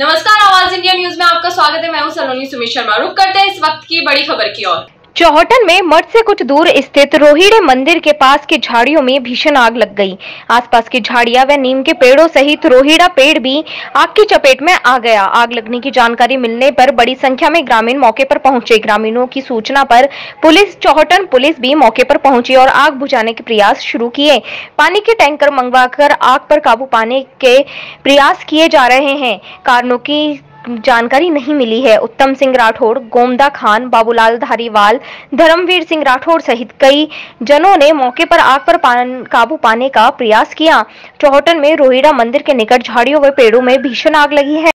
नमस्कार, आवाज़ India news में आपका स्वागत है। मैं हूँ सलोनी सुमित शर्मा। रुक करते हैं इस वक्त की बड़ी खबर की ओर। चौहटन में मठ से कुछ दूर स्थित रोहिड़े मंदिर के पास के झाड़ियों में भीषण आग लग गई। आसपास की झाड़ियाँ व नीम के पेड़ों सहित रोहिड़ा पेड़ भी आग की चपेट में आ गया। आग लगने की जानकारी मिलने पर बड़ी संख्या में ग्रामीण मौके पर पहुँचे। ग्रामीणों की सूचना पर पुलिस, चौहटन पुलिस भी मौके पर पहुँची और आग बुझाने के प्रयास शुरू किए। पानी के टैंकर मंगवाकर आग पर काबू पाने के प्रयास किए जा रहे हैं। कारणों की जानकारी नहीं मिली है। उत्तम सिंह राठौड़ गोमदा खान बाबूलाल धारीवाल धर्मवीर सिंह राठौड़ सहित कई जनों ने मौके पर आग पर पान, काबू पाने का प्रयास किया। चौहटन में रोहिड़ा मंदिर के निकट झाड़ियों व पेड़ों में भीषण आग लगी है।